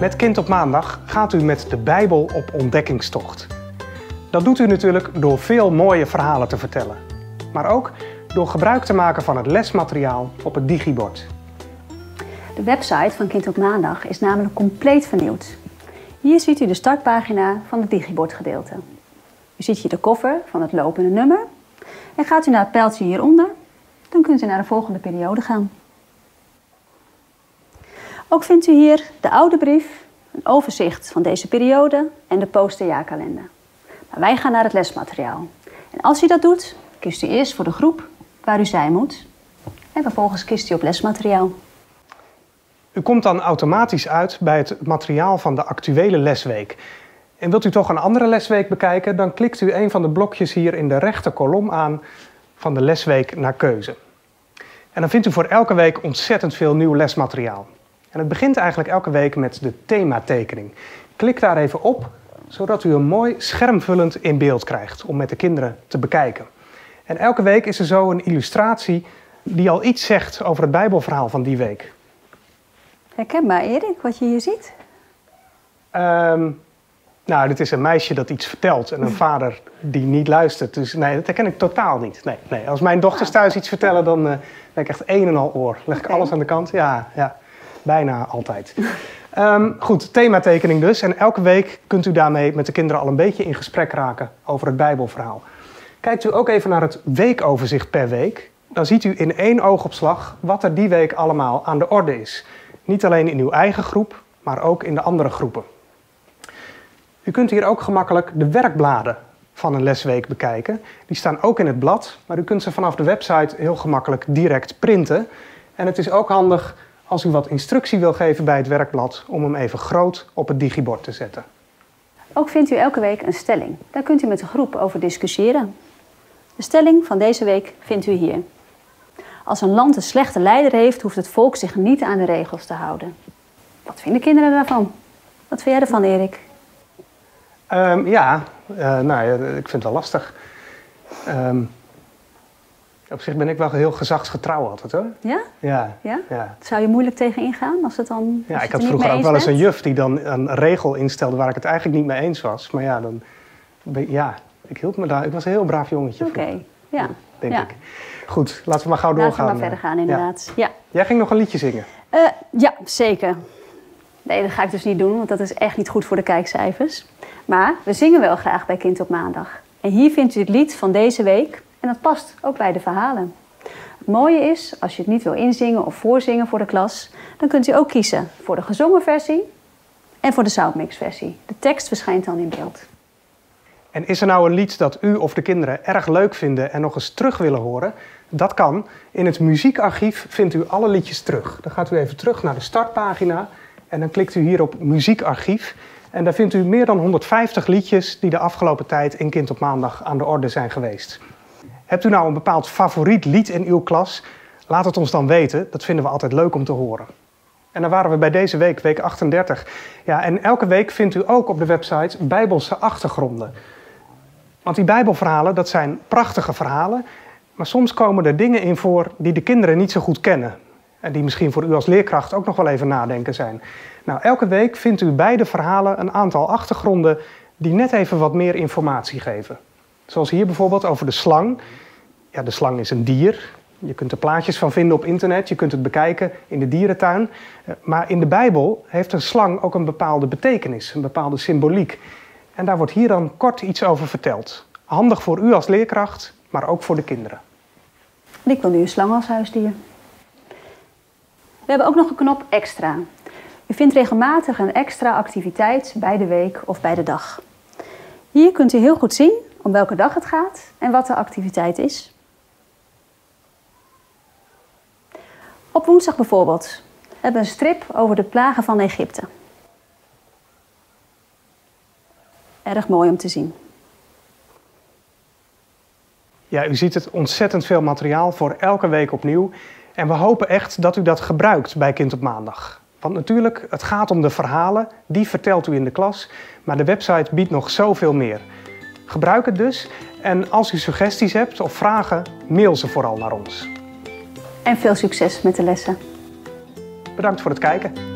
Met Kind op Maandag gaat u met de Bijbel op ontdekkingstocht. Dat doet u natuurlijk door veel mooie verhalen te vertellen. Maar ook door gebruik te maken van het lesmateriaal op het digibord. De website van Kind op Maandag is namelijk compleet vernieuwd. Hier ziet u de startpagina van het digibordgedeelte. U ziet hier de koffer van het lopende nummer. En gaat u naar het pijltje hieronder, dan kunt u naar de volgende periode gaan. Ook vindt u hier de oude brief, een overzicht van deze periode en de posterjaarkalender. Maar wij gaan naar het lesmateriaal. En als u dat doet, kiest u eerst voor de groep waar u zijn moet. En vervolgens kiest u op lesmateriaal. U komt dan automatisch uit bij het materiaal van de actuele lesweek. En wilt u toch een andere lesweek bekijken, dan klikt u een van de blokjes hier in de rechter kolom aan van de lesweek naar keuze. En dan vindt u voor elke week ontzettend veel nieuw lesmateriaal. En het begint eigenlijk elke week met de thematekening. Klik daar even op, zodat u een mooi schermvullend in beeld krijgt om met de kinderen te bekijken. En elke week is er zo een illustratie die al iets zegt over het Bijbelverhaal van die week. Herkenbaar, Erik, wat je hier ziet? Ehm, nou, dit is een meisje dat iets vertelt en een vader die niet luistert. Dus nee, dat herken ik totaal niet. Nee, nee. Als mijn dochters thuis iets vertellen, dan uh, ben ik echt een en al oor. Leg ik alles aan de kant? Ja, ja. Bijna altijd. Ehm, goed, thematekening dus. En elke week kunt u daarmee met de kinderen al een beetje in gesprek raken over het Bijbelverhaal. Kijkt u ook even naar het weekoverzicht per week. Dan ziet u in één oogopslag wat er die week allemaal aan de orde is. Niet alleen in uw eigen groep, maar ook in de andere groepen. U kunt hier ook gemakkelijk de werkbladen van een lesweek bekijken. Die staan ook in het blad, maar u kunt ze vanaf de website heel gemakkelijk direct printen. En het is ook handig als u wat instructie wil geven bij het werkblad om hem even groot op het digibord te zetten. Ook vindt u elke week een stelling. Daar kunt u met de groep over discussiëren. De stelling van deze week vindt u hier. Als een land een slechte leider heeft, hoeft het volk zich niet aan de regels te houden. Wat vinden kinderen daarvan? Wat vind jij ervan, Erik? Ehm, ja, eh, nou ja, ik vind het wel lastig. Ehm, op zich ben ik wel heel gezagsgetrouw altijd hoor. Ja? Ja, Ja? ja. Zou je moeilijk tegen ingaan als het dan. Ja, ik had er vroeger ook wel eens een juf die dan een regel instelde waar ik het eigenlijk niet mee eens was. Maar ja, dan, ja ik hield me daar. Ik was een heel braaf jongetje. Oké, ja. denk ja. ik. Goed, laten we maar gauw Laten we doorgaan. maar verder gaan, Ja. inderdaad. Ja. Jij ging nog een liedje zingen. Eh, ja, zeker. Nee, dat ga ik dus niet doen, want dat is echt niet goed voor de kijkcijfers. Maar we zingen wel graag bij Kind op Maandag. En hier vindt u het lied van deze week en dat past ook bij de verhalen. Het mooie is, als je het niet wil inzingen of voorzingen voor de klas, dan kunt u ook kiezen voor de gezongen versie en voor de soundmix versie. De tekst verschijnt dan in beeld. En is er nou een lied dat u of de kinderen erg leuk vinden en nog eens terug willen horen? Dat kan. In het muziekarchief vindt u alle liedjes terug. Dan gaat u even terug naar de startpagina en dan klikt u hier op muziekarchief. En daar vindt u meer dan 150 liedjes die de afgelopen tijd in Kind op Maandag aan de orde zijn geweest. Hebt u nou een bepaald favoriet lied in uw klas? Laat het ons dan weten. Dat vinden we altijd leuk om te horen. En dan waren we bij deze week, week 38. Ja, en elke week vindt u ook op de website Bijbelse achtergronden. Want die Bijbelverhalen, dat zijn prachtige verhalen. Maar soms komen er dingen in voor die de kinderen niet zo goed kennen. En die misschien voor u als leerkracht ook nog wel even nadenken zijn. Nou, elke week vindt u bij de verhalen een aantal achtergronden die net even wat meer informatie geven. Zoals hier bijvoorbeeld over de slang. Ja, de slang is een dier. Je kunt er plaatjes van vinden op internet. Je kunt het bekijken in de dierentuin. Eh, Maar in de Bijbel heeft een slang ook een bepaalde betekenis, een bepaalde symboliek. En daar wordt hier dan kort iets over verteld. Handig voor u als leerkracht, maar ook voor de kinderen. En ik wil nu een slang als huisdier. We hebben ook nog een knop extra. U vindt regelmatig een extra activiteit bij de week of bij de dag. Hier kunt u heel goed zien om welke dag het gaat en wat de activiteit is. Op woensdag bijvoorbeeld hebben we een strip over de plagen van Egypte. Erg mooi om te zien. Ja, u ziet het ontzettend veel materiaal voor elke week opnieuw. En we hopen echt dat u dat gebruikt bij Kind op Maandag. Want natuurlijk, het gaat om de verhalen, die vertelt u in de klas. Maar de website biedt nog zoveel meer. Gebruik het dus. En als u suggesties hebt of vragen, mail ze vooral naar ons. En veel succes met de lessen. Bedankt voor het kijken.